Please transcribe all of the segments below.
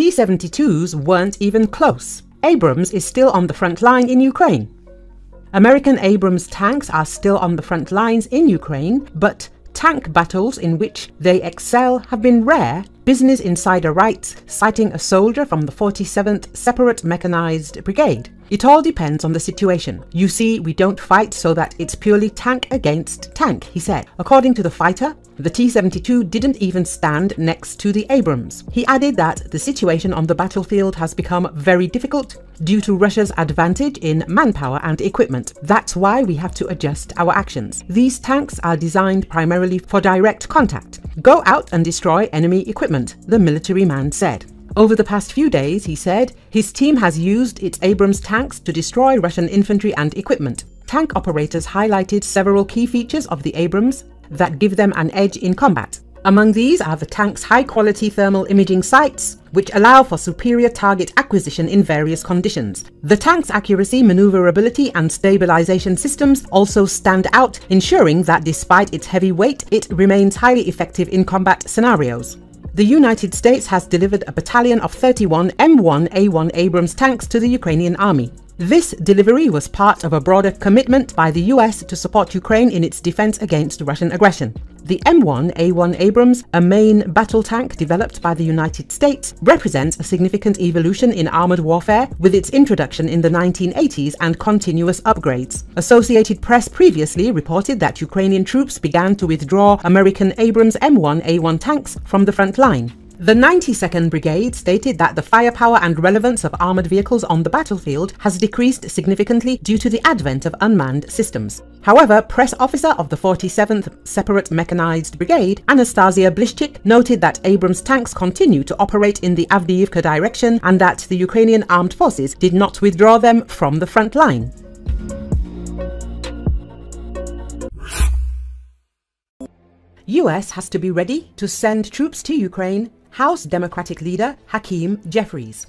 T 72s weren't even close. Abrams is still on the front line in Ukraine. American Abrams tanks are still on the front lines in Ukraine, but tank battles in which they excel have been rare, Business Insider writes, citing a soldier from the 47th Separate Mechanized Brigade. It all depends on the situation. You see, we don't fight so that it's purely tank against tank, he said. According to the fighter, the T 72 didn't even stand next to the Abrams. He added that the situation on the battlefield has become very difficult due to Russia's advantage in manpower and equipment. That's why we have to adjust our actions. These tanks are designed primarily for direct contact. Go out and destroy enemy equipment, the military man said. Over the past few days, he said, his team has used its Abrams tanks to destroy Russian infantry and equipment. Tank operators highlighted several key features of the Abrams that give them an edge in combat. Among these are the tank's high quality thermal imaging sights, which allow for superior target acquisition in various conditions. The tank's accuracy, maneuverability, and stabilization systems also stand out, ensuring that despite its heavy weight, it remains highly effective in combat scenarios. The United States has delivered a battalion of 31 M1A1 Abrams tanks to the Ukrainian army. This delivery was part of a broader commitment by the US to support Ukraine in its defense against Russian aggression. The M1A1 Abrams, a main battle tank developed by the United States, represents a significant evolution in armored warfare with its introduction in the 1980s and continuous upgrades. Associated Press previously reported that Ukrainian troops began to withdraw American Abrams M1A1 tanks from the front line. The 92nd Brigade stated that the firepower and relevance of armoured vehicles on the battlefield has decreased significantly due to the advent of unmanned systems. However, press officer of the 47th Separate Mechanized Brigade, Anastasia Blishchik, noted that Abrams tanks continue to operate in the Avdiivka direction and that the Ukrainian armed forces did not withdraw them from the front line. US has to be ready to send troops to Ukraine House Democratic leader Hakeem Jeffries.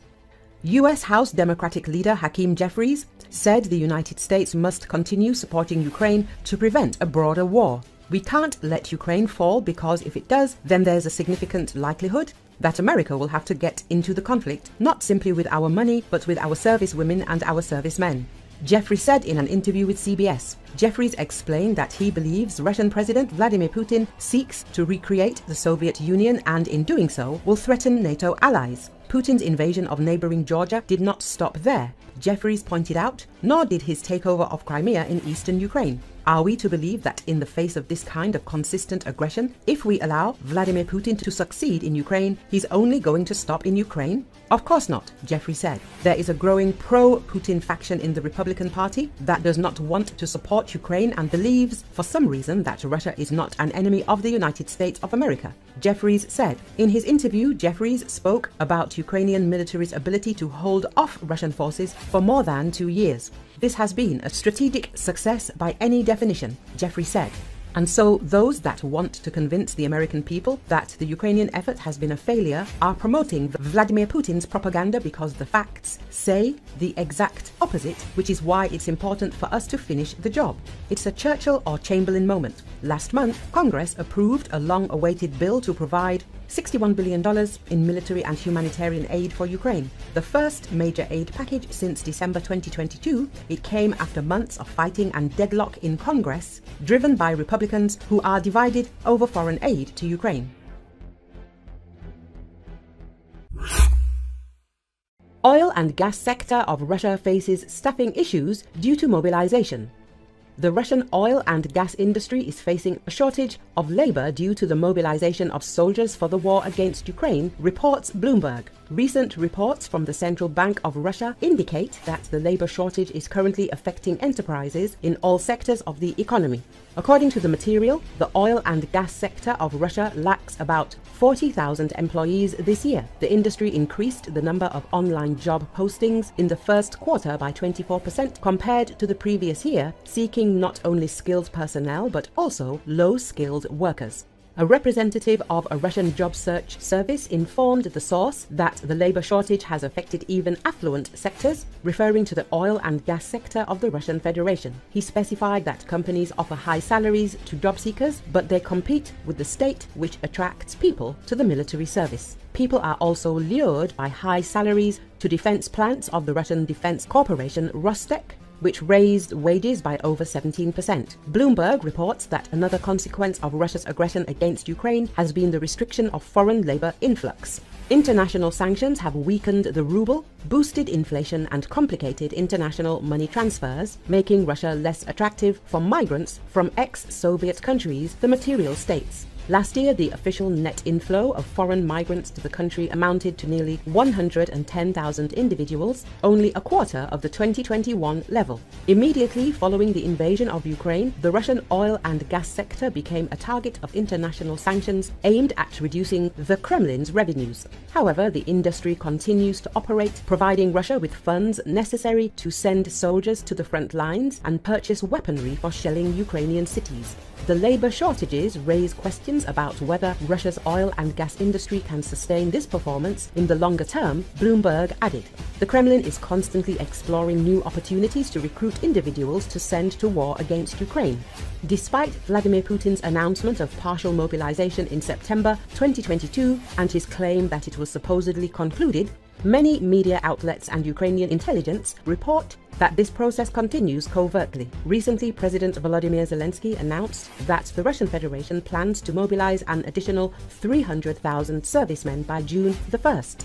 US House Democratic leader Hakeem Jeffries said the United States must continue supporting Ukraine to prevent a broader war. We can't let Ukraine fall because if it does, then there's a significant likelihood that America will have to get into the conflict, not simply with our money, but with our service women and our servicemen. Jeffries said in an interview with CBS. Jeffries explained that he believes Russian President Vladimir Putin seeks to recreate the Soviet Union and in doing so will threaten NATO allies. Putin's invasion of neighboring Georgia did not stop there. Jeffries pointed out, nor did his takeover of Crimea in eastern Ukraine. Are we to believe that in the face of this kind of consistent aggression, if we allow Vladimir Putin to succeed in Ukraine, he's only going to stop in Ukraine? Of course not, Jeffries said. There is a growing pro Putin faction in the Republican Party that does not want to support Ukraine and believes, for some reason, that Russia is not an enemy of the United States of America. Jeffries said. In his interview, Jeffries spoke about Ukrainian military's ability to hold off Russian forces for more than two years. This has been a strategic success by any definition, Jeffries said. And so those that want to convince the American people that the Ukrainian effort has been a failure are promoting Vladimir Putin's propaganda because the facts say the exact opposite, which is why it's important for us to finish the job. It's a Churchill or Chamberlain moment. Last month, Congress approved a long-awaited bill to provide $61 billion in military and humanitarian aid for Ukraine. The first major aid package since December 2022, it came after months of fighting and deadlock in Congress, driven by Republicans who are divided over foreign aid to Ukraine. Oil and gas sector of Russia faces staffing issues due to mobilization. The Russian oil and gas industry is facing a shortage of labor due to the mobilization of soldiers for the war against Ukraine, reports Bloomberg. Recent reports from the Central Bank of Russia indicate that the labor shortage is currently affecting enterprises in all sectors of the economy. According to the material, the oil and gas sector of Russia lacks about 40,000 employees this year. The industry increased the number of online job postings in the first quarter by 24% compared to the previous year, seeking not only skilled personnel but also low skilled workers. A representative of a Russian job search service informed the source that the labor shortage has affected even affluent sectors, referring to the oil and gas sector of the Russian Federation. He specified that companies offer high salaries to job seekers, but they compete with the state, which attracts people to the military service. People are also lured by high salaries to defense plants of the Russian Defense Corporation Rostec, which raised wages by over 17%. Bloomberg reports that another consequence of Russia's aggression against Ukraine has been the restriction of foreign labor influx. International sanctions have weakened the ruble, boosted inflation, and complicated international money transfers, making Russia less attractive for migrants from ex Soviet countries, the material states. Last year, the official net inflow of foreign migrants to the country amounted to nearly 110,000 individuals, only a quarter of the 2021 level. Immediately following the invasion of Ukraine, the Russian oil and gas sector became a target of international sanctions aimed at reducing the Kremlin's revenues. However, the industry continues to operate, providing Russia with funds necessary to send soldiers to the front lines and purchase weaponry for shelling Ukrainian cities. The labour shortages raise questions about whether Russia's oil and gas industry can sustain this performance in the longer term, Bloomberg added. The Kremlin is constantly exploring new opportunities to recruit individuals to send to war against Ukraine. Despite Vladimir Putin's announcement of partial mobilization in September 2022 and his claim that it was supposedly concluded, Many media outlets and Ukrainian intelligence report that this process continues covertly. Recently, President Volodymyr Zelensky announced that the Russian Federation plans to mobilize an additional 300,000 servicemen by June the 1st.